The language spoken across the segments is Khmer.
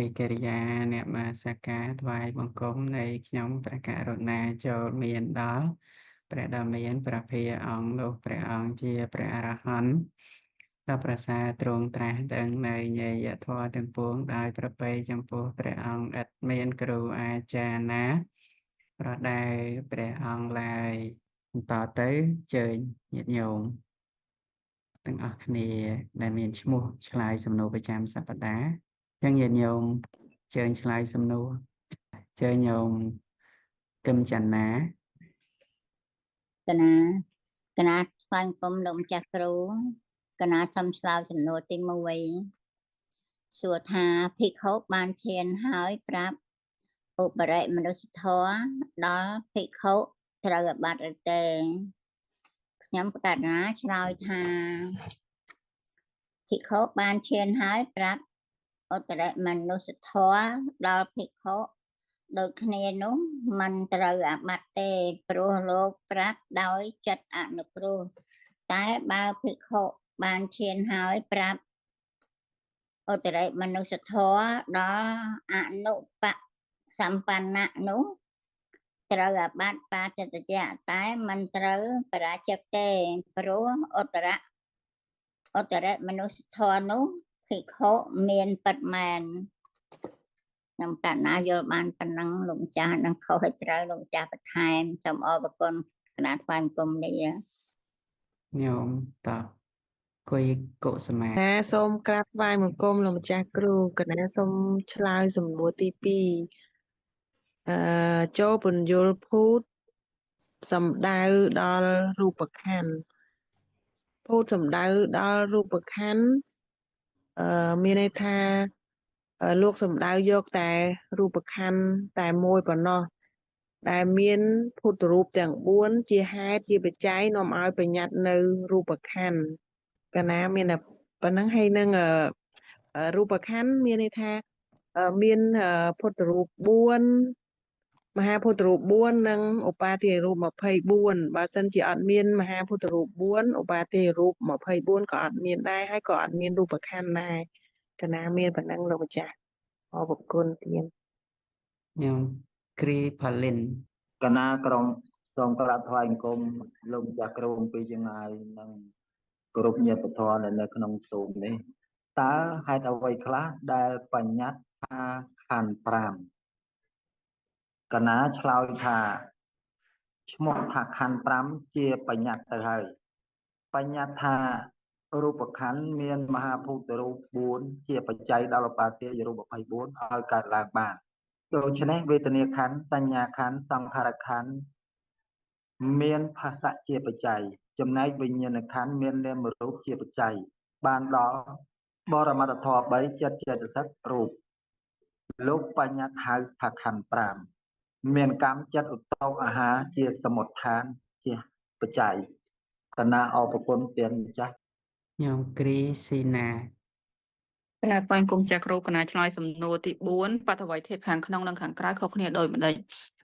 រិកិរិយាអ្នកមកសក្ការថ្វាយបង្គំនៃខ្ញុំព្រះករុណាចូលមានដល់ព្រះដ៏មានព្រះភិយអង្គនោះព្រះអង្គជាព្រះអរហន្តដ៏ប្រសើរទ្រង់ត្រាស់ដឹងនៅញយធម៌ទាំងពួងដោយប្រពៃចំពោះព្រះអង្គឥតមានគ្រូអាចារ្យណាប្រដែលព្រះអង្គឡើយបន្តទៅជើញញាតិញោមទាំងអស់គ្នាដែលមានឈ្មោះឆ្លើយសំណួរប្រចាំសប្តាហ៍អញ្ចឹងញាតិញោមជើញឆ្លើយសំណួរជើញញោមកឹមច័ន្ទណាកណាកណាស្វែងគុំលោកម្ចាស់គ្រូកណាសំស្លាវសំណួរទី1សួរថាភិក្ខុបានឈានហើយប្រាប់ឧបរិមនុស្សធម៌ដល់ភិក្ខុត្រូវអាបត្តិឬទេខ្ញុំបកណាឆ្លើយថាភិក្ខុបានឈានហើយប្រាប់ អត្តរមនុស្សធម៌ដល់ភិក្ខុដូចគ្នានោះមិនត្រូវអាបត្តិទេព្រោះលោកប្រាប់ដោយចិត្តអនុគ្រោះតែបើភិក្ខុបានឈានហើយប្រាប់អត្តរមនុស្សធម៌ដល់អនុបសម្បណ្ណៈនោះត្រូវអាបត្តិបាចិតយៈតែមិនត្រូវបរាជិកទេព្រោះអត្តរអត្តរមនុស្សធម៌នោះ ភិក្ខុមានពិតមែនខ្ញុំកណ្ណាយល់បានប៉ុណ្ណឹងលោកម្ចាស់នឹងខុសឲ្យត្រូវលោកម្ចាស់បន្ថែមសូមអរគុណគណៈថ្វាយបង្គំនេះញោមតបគុយកុសមាណាសូមក្រាបថ្វាយបង្គំលោកម្ចាស់គ្រូកណាសូមឆ្លើយសំណួរទី2អឺចូលពន្យល់ភូតសំដៅដល់រូបខណ្ឌភូតសំដៅដល់រូបខណ្ឌអឺ មានន័យថាអឺលោកសំដៅយកតែរូបខណ្ឌតែមួយប៉ុណ្ណោះដែលមានពុទ្ធរូបទាំង4ជាហេតុជាបច្ច័យនាំឲ្យបញ្ញត្តិនៅរូបខណ្ឌកណាមានតែប៉ុណ្ណឹងហើយនឹងអឺអឺរូបខណ្ឌមានន័យថាអឺមានអឺពុទ្ធរូប4 មហាពុទ្ធរូប4និងឧបាទាយរូប24បើសិនជាអត់មានមហាពុទ្ធរូប4ឧបាទាយរូប24ក៏អត់មានដែរហើយក៏អត់មានរូបខណ្ឌដែរកណាមានប៉ុណ្ណឹងលោកម្ចាស់អរគុណទៀតញោមគ្រីផលិនកណាក្រុងសូមក្រាបថ្វាយបង្គំលោកម្ចាស់គ្រូអំពីចម្ងាយនិងគោរពញាតិធម៌នៅនៅក្នុងសូមនេះតើហេតុអ្វីខ្លះដែលបញ្ញត្តិថាខណ្ឌ5 កណាឆ្លើយថាឈ្មោះថាខណ្ឌ5ជាបញ្ញត្តិទៅហើយបញ្ញត្តិថារូបខណ្ឌមានមហាភូតរូប4ជាបច្ច័យដល់ឧបាទិយរូប24ឲ្យកើតឡើងបានដូច្នេះវេទនាខណ្ឌសញ្ញាខណ្ឌសង្ខារខណ្ឌមានផស្សៈជាបច្ច័យចំណែកវិញ្ញាណខណ្ឌមាននាមរូបជាបច្ច័យបានដល់បរមត្តធម៌3ចិត្តចេតសិករូបលោកបញ្ញត្តិហៅថាខណ្ឌ5 មានកម្មចិត្តឧត្តមអាហារជាសមុដ្ឋានជាបច្ច័យកណាអរគុណទានម្ចាស់ញោមគ្រីស៊ីណាគណៈថ្វាយបង្គំចាស់គ្រូគណៈឆ្លើយសំណួរទី4បតវ័យធាតុខាងក្នុងនិងខាងក្រៅខុសគ្នាដោយម្ដេច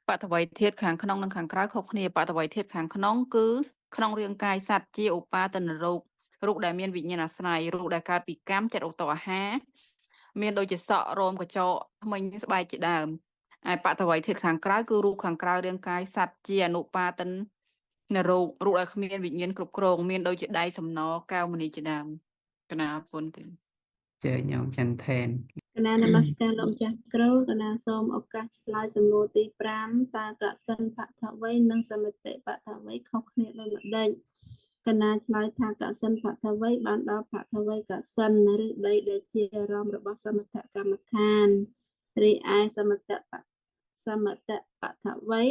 បតវ័យធាតុខាងក្នុងនិងខាងក្រៅខុសគ្នាបតវ័យធាតុខាងក្នុងគឺក្នុងរាងកាយសត្វជាឧបាទនរោគរូបដែលមានវិញ្ញាណអាស្រ័យរូបដែលកើតពីកម្មចិត្តឧត្តអាហារមានដូចជាសក់រោមកញ្ចក់ធ្មេញស្បែកជាដើម ឯបតវ័យធាតុខាងក្រៅគឺរូបខាងក្រៅរាងកាយសត្វជាអនុបាទនរោគរូបដែលគ្មានវិញ្ញាណគ្រប់គ្រងមានដូចជាដៃសំណកែវមณีជាដើមកណាអរគុណទេជើញញោមចន្ទថេនកណានមស្ការលោកម្ចាស់គ្រូកណាសូមឱកាសឆ្លើយសំណួរទី5តើកសិនបថវ័យនិងសមិតិបថវ័យខុសគ្នាដូចម្ដេចកណាឆ្លើយថាកសិនបថវ័យបានដល់បថវ័យកសិនឬដីដែលជាអារម្មណ៍របស់សមថកម្មដ្ឋានរីឯសមតប សមតបថវ័យ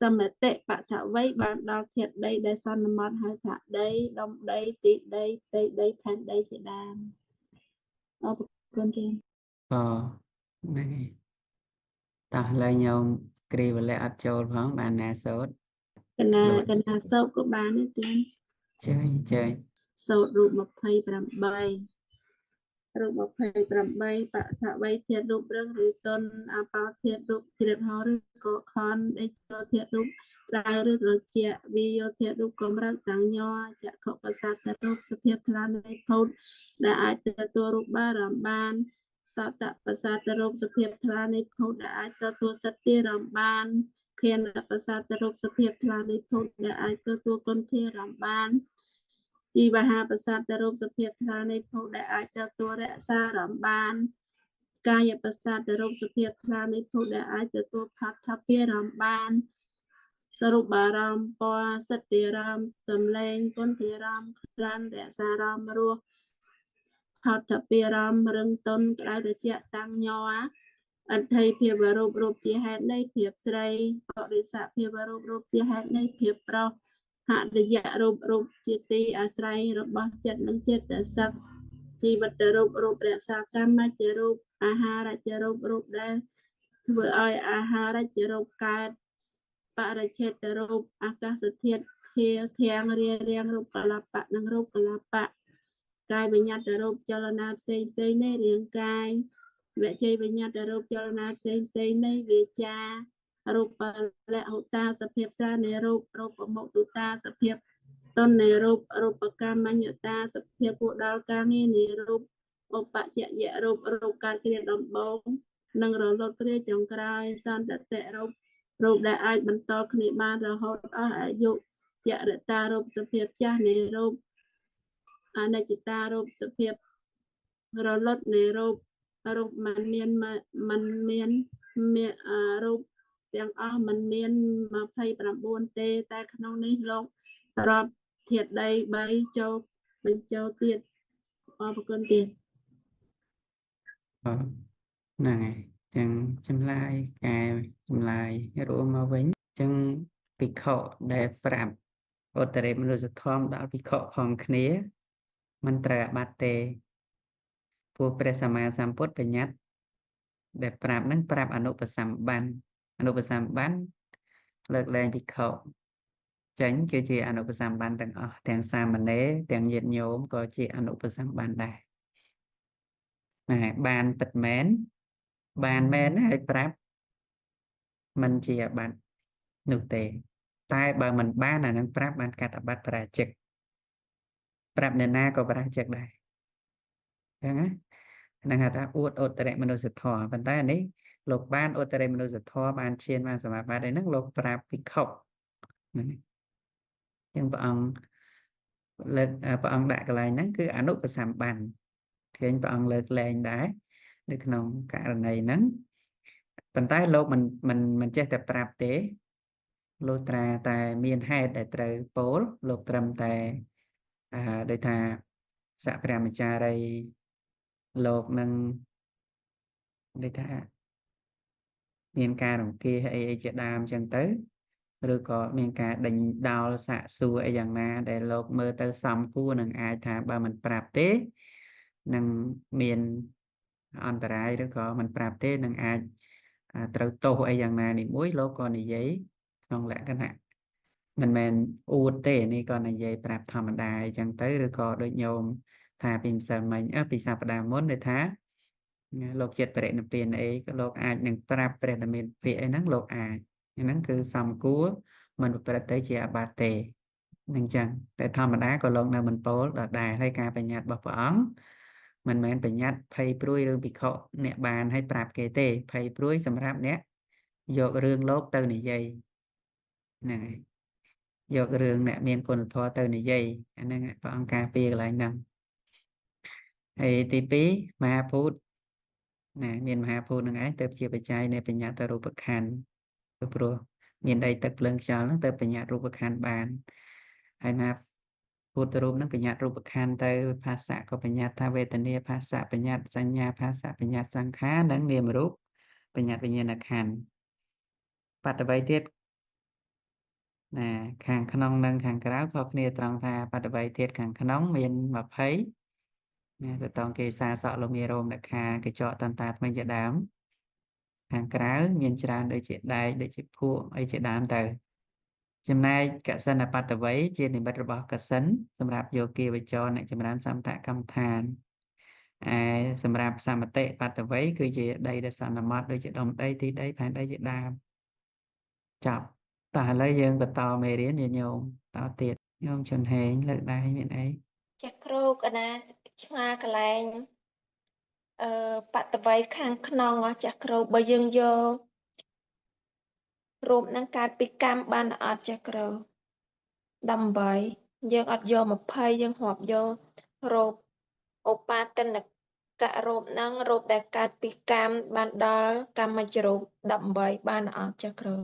សមតិបថវ័យបានដល់ធាតុដីដែលសន្មតហៅថាដីដុំដីទីដីផ្ទៃដីផែនដីជាដើមអរគុណចា៎ក៏ហ្នឹងហើយតោះឥឡូវញោមគ្រីវលៈអត់ចូលផងបានណាសូត្រកណាដូចកណាសោកក៏បានដែរទៀតជើញជើញសោតរូប28 រូប28បថវ័យធាតុរូបរឹងឬតុនអបោធាតុរូបជ្រាបហោឬក៏ខនអេចោធាតុរូបដៅឬត្រជាក់វាយោធាតុរូបកម្រិតតាំងញ័រចក្ខុប្រសាទរូបសភាពថ្លានៃភោតដែលអាចទទួលរូបបានរំបានសតប្រសាទទៅរកសភាពថ្លានៃភពដែលអាចទទួលសត្វទារំបានភានប្រសាទទៅរកសភាពថ្លានៃភពដែលអាចទទួលគុណធារំបាន ជីវហាប្រសាទទៅរកសភាពថ្លានៃភពដែលអាចទទួលរក្សារំបានកាយប្រសាទទៅរកសភាពថ្លានៃភពដែលអាចទទួលផាត់ថាភារំបានសរុបអារម្មណ៍ពណ៌សតិអារម្មណ៍សំឡេងគុណធារម្មណ៍ក្រានរក្សារម្មណ៍រស់ហត្ថពីរម្មណ៍រឹងតុនក្តៅត្រជាក់តាំងញ័រអត្ថិភាពរូបរូបជាហេតុនៃភាពស្រីបរិស័ភាពរូបរូបជាហេតុនៃភាពប្រុស ហរិយរូបរូបជាទីអាស្រ័យរបស់ចិត្តនិងចិត្តសឹកជីវិតរូបរូបរក្សាកម្មជារូបអាហារជារូបរូបដែលធ្វើឲ្យអាហារជារូបកើតបរិច្ឆេទរូបអាកាសធាតុធាធាងរារាងរូបកលបៈនិងរូបកលបៈកាយបញ្ញត្តិរូបចលនាផ្សេងផ្សេងនៃរាងកាយវជ័យបញ្ញត្តិរូបចលនាផ្សេងផ្សេងនៃវាចា រូបលហុតាសភាពសានៃរូបរូបមុទុតាសភាពតននៃរូបរូបកម្មញ្ញតាសភាពពួកដល់ការងារនៃរូបឧបយយៈរូបរូបការគ្រាដំបងនិងរលត់គ្រាចុងក្រោយសន្តតិរូបរូបដែលអាចបន្តគ្នាបានរហូតអស់អាយុយរតារូបសភាពចាស់នៃរូបអនិច្ចតារូបសភាពរលត់នៃរូបរូបមិនមានមិនមានមានរូប ទាំងអស់มันមាន29ទេតែក្នុងនេះលោករាប់ធាតុដី3ចូលបញ្ចូលទៀតអរគុណទៀតអហ្នឹងហើយចឹងចម្លើយកែចម្លើយរួមមកវិញចឹងភិក្ខុដែលប្រាប់ឧត្តរិមនុស្សធម៌ដល់ភិក្ខុផងគ្នា មិនត្រូវអាបត្តិទេព្រោះព្រះសម្មាសម្ពុទ្ធបញ្ញត្តិដែលប្រាប់នឹងប្រាប់អនុបសម្បាន អនុបសម្បានលើកលែងភិក្ខុចេញគឺជាអនុបសម្បានទាំងអស់ទាំងសាមណេរទាំងញាតិញោមក៏ជាអនុបសម្បានដែរណាបានពិតមែនបានមែនហើយប្រាប់มันជាអាបត្តិនោះទេ តែបើមិនបានអានឹងប្រាប់បានកាត់អាបត្តិបរាជិកប្រាប់អ្នកណាក៏បរាជិកដែរអញ្ចឹងណានឹងហៅថាអួតឧត្តរមនុស្សធម៌ប៉ុន្តែនេះ លោកបានឧត្តរមនុស្សធម៌បានឈានបានសមាបត្តិឯហ្នឹងលោកប្រាប់ភិក្ខុហ្នឹងអញ្ចឹងព្រះអង្គលើកព្រះអង្គដាក់កន្លែងហ្នឹងគឺអនុបសម្បានឃើញព្រះអង្គលើកលែងដែរនៅក្នុងករណីហ្នឹងប៉ុន្តែលោកមិនមិនមិនចេះតែប្រាប់ទេលោកត្រាតែមានហេតុដែលត្រូវពោលលោកត្រឹមតែអឺដូចថាសព្រះមចារីលោកនឹងដូចថា មានការរង្គៀសអីអីជាដើមចឹងទៅឬក៏មានការដេញដោលសាកសួរអីយ៉ាងណាដែលលោកមើលទៅសំគួរនឹងអាចថាបើមិនប្រាប់ទេនឹងមានអន្តរាយឬក៏មិនប្រាប់ទេនឹងអាចត្រូវទោសអីយ៉ាងណានេះមួយលោកក៏និយាយក្នុងលក្ខណៈមិនមែនអួតទេនេះក៏និយាយប្រាប់ធម្មតាអញ្ចឹងទៅឬក៏ដូចញោមថាពីម្សិលមិញអឺពីសប្តាហ៍មុនដែលថា លោកចិត្តបរិនិព្វានអីក៏លោកអាចនឹងប្រាប់ព្រះនិព្វានអីហ្នឹងលោកអាចហ្នឹងគឺសំគួរមិនប្រព្រឹត្តទៅជាអាបត្តិទេនឹងចឹងតែធម្មតាក៏លោកនៅមិនពោលដដែលហើយការបញ្ញត្តិរបស់ព្រះអង្គមិនមែនបញ្ញត្តិភ័យព្រួយរឿងភិក្ខុអ្នកបានឲ្យប្រាប់គេទេភ័យព្រួយសម្រាប់អ្នកយករឿងលោកទៅនិយាយហ្នឹងហើយយករឿងអ្នកមានគុណធម៌ទៅនិយាយអាហ្នឹងព្រះអង្គការពារកន្លែងហ្នឹងហើយទី2មហាភូត ណាមានមហាភូតនឹងឯងទៅជាបច្ច័យនៃបញ្ញត្តិរូបខណ្ឌពីព្រោះមានដីទឹកភ្លើងខ្យល់ហ្នឹងទៅបញ្ញត្តិរូបខណ្ឌបានហើយមហាពុទ្ធរូបហ្នឹងបញ្ញត្តិរូបខណ្ឌទៅភាសាក៏បញ្ញត្តិថាវេទនាភាសាបញ្ញត្តិសញ្ញាភាសាបញ្ញត្តិសង្ខារនិងនាមរូបបញ្ញត្តិវិញ្ញាណខណ្ឌបតវ័យទៀតណាខាងក្នុងនិងខាងក្រៅខុសគ្នាត្រង់ថាបតវ័យទៀតខាងក្នុងមាន20 ណាទៅតងគេសាសក់លមៀរោមអ្នកខាកញ្ចក់តន្តាថ្មីជាដើមខាងក្រៅមានច្រើនដូចជាដែកដូចជាភក់អីជាដើមទៅ ចំណែកកសិនបតវ័យជានិមិត្តរបស់កសិនសម្រាប់យោគាវចរអ្នកចម្រើនសមតកម្មដ្ឋានឯសម្រាប់សមតិបតវ័យគឺជាដីដែលសន្មត់ដូចជាដុំដីទីដីផែនដីជាដើមចប់តើឥឡូវយើងបន្តមេរៀនញាតិញោមតទៀតញោមជុនហេងលើកដៃមានអី ចាក់គ្រូកណាឆ្មាកន្លែងអឺបតវ័យខាងក្នុងអស់ចាស់គ្រូបើយើងយករូបនឹងកើតពីកម្មបានអត់ចាស់គ្រូ18យើងអត់យក20យើងរាប់យករូបឧបាទនកៈរូបនឹងរូបដែលកើតពីកម្មបានដល់កម្មជ្ជរូប18បានអត់ចាស់គ្រូ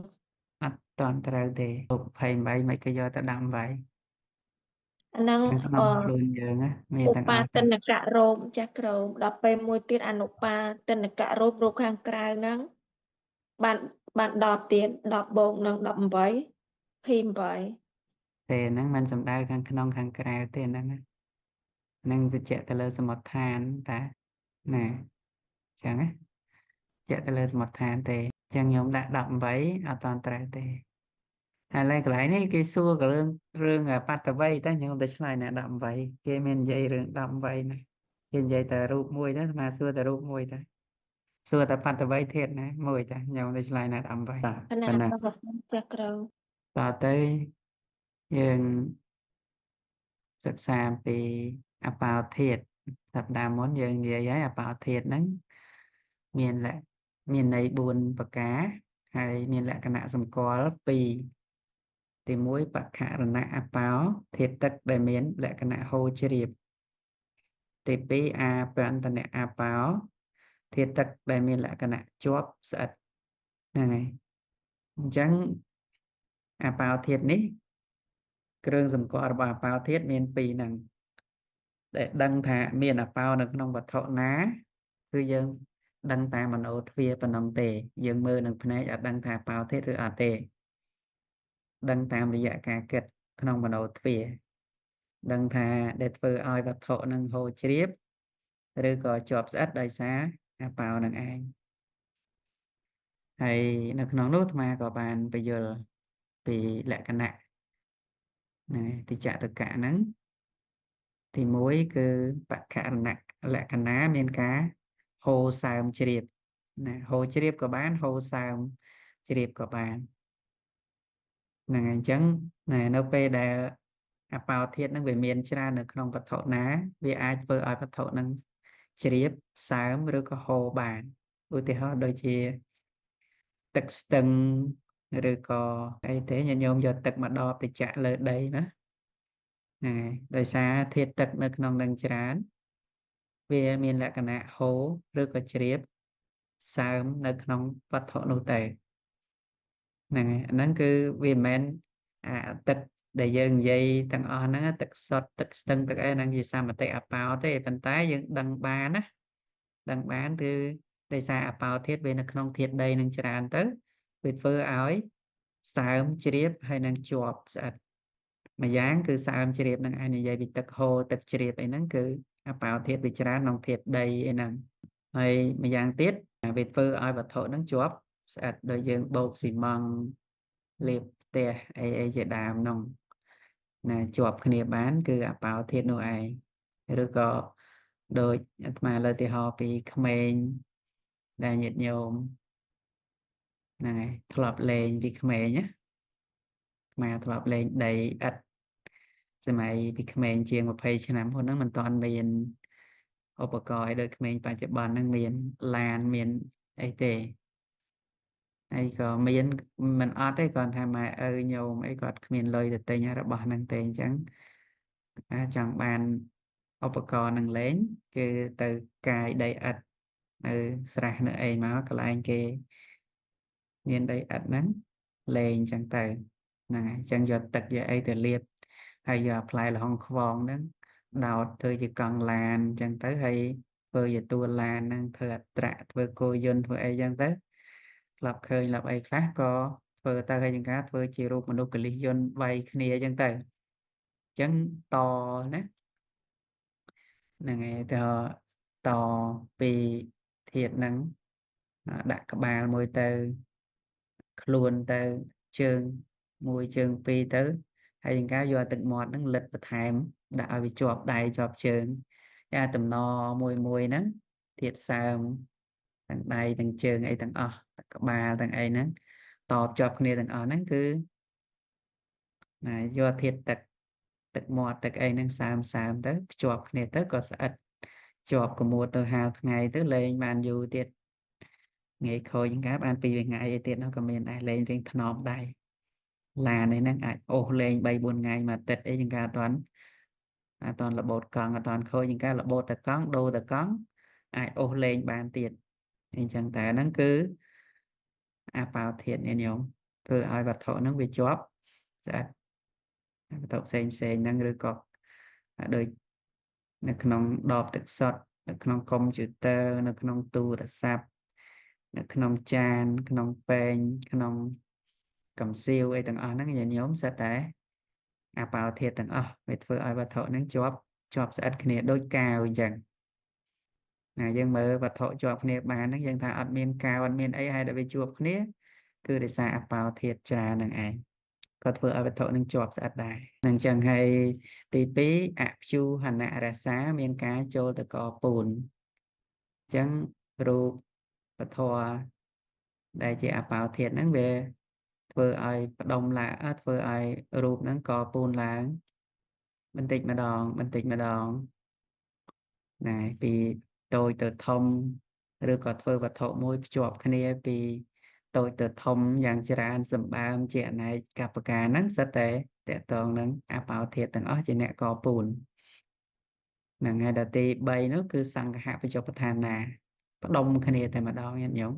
អត់តន់ត្រូវទេរូប28មិនក៏យកទៅដាក់ໄວ អាហ្នឹងខាងក្នុងអឺខ្លួនយើងណាមានឧទាំងអបាស់ទនកៈរោមចាស់ក្រោមដល់ពេលមួយទៀតអនុបាទនកៈរោមរូបខាងក្រៅហ្នឹងបានបាន10ទៀត10បូកនឹង18 28ទេហ្នឹងมันសំដៅខាងក្នុងខាងក្រៅទេហ្នឹងណានឹងទៅជាក់ទៅលើសមុទ្ឋានតាណាអញ្ចឹងណាជាក់ទៅលើសមុទ្ឋានទេអញ្ចឹងខ្ញុំដាក់18អត់តន់ត្រូវទេ ហើយឡើយកន្លែងនេះគេសួរក៏រឿងរឿងបត្តវ័យតែខ្ញុំទៅឆ្លើយណា18គេមាននិយាយរឿង18ណាគេនិយាយតែរូបមួយទៅស្មាសួរតែរូបមួយតែសួរតែបត្តវ័យធាតណាមួយតែខ្ញុំទៅឆ្លើយណា18បាទគណៈប៉ុណ្ណារបស់ចាស់ក្រោមតទៅយើងសិក្សាអំពីអបោធាតសប្តាហ៍មុនយើងនិយាយហើយអបោធាតហ្នឹងមានលក្ខមានន័យ4ប្រការហើយមានលក្ខណៈសម្គាល់2 ទី1បក្ខរណៈអបោធាតទឹកដែលមានលក្ខណៈហូរជ្រាបទី2អាបន្តនៈអបោធាតទឹកដែលមានលក្ខណៈជាប់ស្អិតហ្នឹងហើយអញ្ចឹងអបោធាតនេះ គ្រឿងសម្គាល់របស់អបោធាតមានពីរហ្នឹងដែលដឹងថាមានអបោនៅក្នុងវត្ថុណាគឺយើងដឹងតាមមโนទ្វារប៉ុណ្ណឹងទេ យើងមើលនឹងភ្នែកអត់ដឹងថាអបោធាតឬអត់ទេ ដឹងតាមរយៈការគិតក្នុងមโนទ្វារដឹងថាដែលធ្វើឲ្យវត្ថុនឹងហូរជ្រាបឬក៏ជាប់ស្អិតដោយសារអបោនឹងឯងហើយនៅក្នុងនោះអាត្មាក៏បានបញ្យល់ពីលក្ខណៈណាទីចតកៈហ្នឹងទី1គឺបក្ខរណៈលក្ខណៈមានការហូរសើមជ្រាបណាហូរជ្រាបក៏បានហូរសើមជ្រាបក៏បាន ហ្នឹងហើយអញ្ចឹងណានៅពេលដែលអបោធាតហ្នឹងវាមានច្រើននៅក្នុងវត្ថុណា វាអាចធ្វើឲ្យវត្ថុហ្នឹងជ្រាបសើមឬក៏ហូរបានឧទាហរណ៍ដូចជាទឹកស្ទឹងឬក៏អីទេញាតិញោមយកទឹកមកដបទៅចាក់លើដីណាហ្នឹងហើយដោយសារធាតុទឹកនៅក្នុងនឹងច្រើន វាមានលក្ខណៈហូរឬក៏ជ្រាបសើមនៅក្នុងវត្ថុនោះទៅ ហ្នឹងហើយអាហ្នឹងគឺវាមិនមែនអាទឹកដែលយើងនិយាយទាំងអស់ហ្នឹងទឹកសុទ្ធទឹកស្ទឹងទឹកអីហ្នឹងជាសមតិអបោទេប៉ុន្តែយើងដឹងបានណាដឹងបានគឺដោយសារអបោធាតុវានៅក្នុងធាតុដីនឹងច្រើនទៅវាធ្វើឲ្យសើមជ្រាបហើយនឹងជាប់ស្អិតម្យ៉ាងគឺសើមជ្រាបនឹងឯងនិយាយពីទឹកហូរទឹកជ្រាបអីហ្នឹងគឺអបោធាតុវាច្រើនក្នុងធាតុដីអីហ្នឹងហើយម្យ៉ាងទៀតវាធ្វើឲ្យវត្ថុហ្នឹងជាប់ ស្អិតដោយយើងបូកស៊ីម៉ង់លាបផ្ទះអីអីជាដើមហ្នឹងណាជាប់គ្នាបាន គឺអបោធាតុនោះឯងឬក៏ដូចអាត្មាលើកឧទាហរណ៍ពីក្មេងដែលញាតិញោមហ្នឹងហើយធ្លាប់លេងពីក្មេងណាអាត្មាធ្លាប់លេងដីឥដ្ឋសម័យពីក្មេងជាង20ឆ្នាំមុនហ្នឹងមិនទាន់មានឧបករណ៍ឲ្យដូចក្មេងបច្ចុប្បន្នហ្នឹងមានឡានមានអីទេ ហើយក៏មានមិនអត់ទេគ្រាន់ថាម៉ែឪញោមអីគាត់គ្មានលុយទៅទិញរបស់ហ្នឹងទេអញ្ចឹងអាចចង់បានឧបករណ៍នឹងលេងគឺទៅកាយដីឥដ្ឋនៅស្រះនៅអីមកកន្លែងគេមានដីឥដ្ឋហ្នឹងលេងអញ្ចឹងទៅហ្នឹងហើយអញ្ចឹងយកទឹកយកអីទៅលាបហើយយកផ្លែលហុងខ្វងហ្នឹងដោតធ្វើជាកង់ឡានអញ្ចឹងទៅហើយធ្វើជាតួឡានហ្នឹងធ្វើអត្រាក់ធ្វើគោយន្តធ្វើអីអញ្ចឹងទៅ ស្លាប់ឃើញស្លាប់អីខ្លះក៏ធ្វើទៅហើយយ៉ាងការធ្វើជារូបមនុស្សកលិះយន្តវាយគ្នាអញ្ចឹងទៅអញ្ចឹងតណាហ្នឹងហើយតតពីធាតហ្នឹងដាក់ក្បាលមួយទៅខ្លួនទៅជើងមួយជើងពីរទៅហើយយ៉ាងការយកទឹកមាត់ហ្នឹងលិតបន្ថែមដាក់ឲ្យវាជាប់ដៃជាប់ជើងអាតំណមួយមួយហ្នឹងធាតសើមទាំងដៃទាំងជើងអីទាំងអស់ ក្បាលទាំងអីហ្នឹងតបជាប់គ្នាទាំងអស់ហ្នឹងគឺណាយកធាតទឹកទឹកមាត់ទឹកអីហ្នឹងសើមសើមទៅភ្ជាប់គ្នាទៅក៏ស្អិតជាប់កមួតទៅហាលថ្ងៃទៅលេងបានយូរទៀតងាយខូចកាបានពីរថ្ងៃឯទៀតនោះក៏មានដែរលេងរៀងថ្នមដែរឡាននេះហ្នឹងអាចអូសលេង3 4ថ្ងៃមួយអាទិត្យអីចង្ការអត់ទាន់អត់ទាន់របូតកង់អត់ទាន់ខូចចង្ការរបូតតែកង់ដូរតែកង់អាចអូសលេងបានទៀតអញ្ចឹងតែហ្នឹងគឺ អបោធាតញាតិញោមធ្វើឲ្យវត្ថុហ្នឹងវាជាប់ស្អាតវត្ថុផ្សេងផ្សេងហ្នឹងឬក៏ដូចនៅក្នុងដបទឹកសុទ្ធនៅក្នុងកុំព្យូទ័រនៅក្នុងទូរស័ព្ទនៅក្នុងចាន ក្នុងពែងក្នុងកំសៀវអីទាំងអស់ហ្នឹងញាតិញោមសិតតែអបោធាតទាំងអស់វាធ្វើឲ្យវត្ថុហ្នឹងជាប់ជាប់ស្អិតគ្នាដូចកាវអញ្ចឹង ណាយើងមើលវត្ថុជាប់គ្នាបានហ្នឹងយើងថាអត់មានកាវអត់មានអីហើយដែលវាជាប់គ្នាគឺដោយសារអបោធាតច្រើននឹងឯងក៏ធ្វើឲ្យវត្ថុនឹងជាប់ស្អិតដែរនឹងចឹងហើយទី2អព្យុហនរសាមានការចូលទៅកពូនអញ្ចឹងរូបពធដែលជាអបោធាតហ្នឹងវាធ្វើឲ្យផ្ដុំឡើងធ្វើឲ្យរូបហ្នឹងកពូនឡើងបន្តិចម្ដងបន្តិចម្ដងណែពី តូចទៅធំឬក៏ធ្វើវត្ថុមួយភ្ជាប់គ្នាពីតូចទៅធំយ៉ាងច្រើនសម្បើមជាអនេកកបការហ្នឹងសិតតែតកតងនឹងអបោធាតទាំងអស់ជាអ្នកកពូនហ្នឹងហើយដល់ទី3នោះគឺសង្ឃៈបច្ចុប្បឋានាផ្ដុំគ្នាតែម្ដងញាតិញោម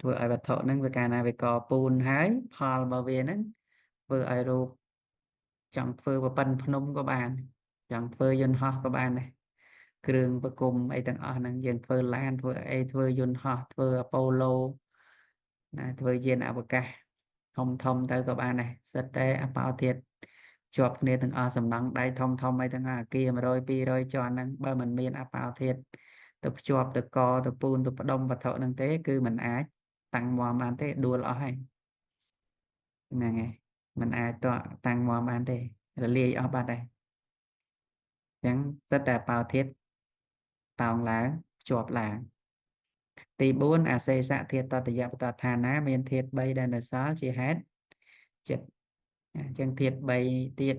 ធ្វើឲ្យវត្ថុហ្នឹងវាកាលណាវាកពូនហើយផលរបស់វាហ្នឹងធ្វើឲ្យរូបចង់ធ្វើប្រប៉ិនភ្នំក៏បានចង់ធ្វើយន្តហោះក៏បានដែរ គ្រឿងប្រគំអីទាំងអស់ហ្នឹងយើងធ្វើឡានធ្វើអីធ្វើយន្តហោះធ្វើអប៉ូឡូណាធ្វើយានអវកាសធំធំទៅក៏បានដែរសិតតែអបោធាតជាប់គ្នាទាំងអស់សំណង់ដៃធំធំអីទាំងអាគារ100 200ជាន់ហ្នឹងបើមិនមានអបោធាតទៅភ្ជាប់ទៅកទៅពូនទៅផ្ដុំវត្ថុហ្នឹងទេ គឺมันអាចតាំងមាំបានទេដួលអស់ហើយហ្នឹងហើយมันអាចតតាំងមាំបានទេរលាយអស់បាត់ហើយអញ្ចឹងសិតតែបោធាត តោងឡើងភ្ជាប់ឡើងទី4អសេសៈធាតតយបតឋានាមានធាត3ដែលនៅសល់ជាហេតុចិត្តអញ្ចឹងធាត3ទៀត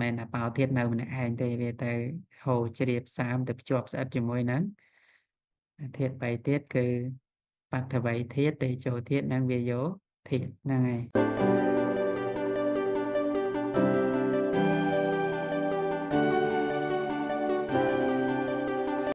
មិនថាបោធាតនៅម្នាក់ឯងទេវាទៅហូរជ្រាបសាមទៅភ្ជាប់ស្អិតជាមួយនឹងធាត3ទៀតគឺបតវ័យធាតតេជោធាតនិងវាយោធាតហ្នឹងហើយ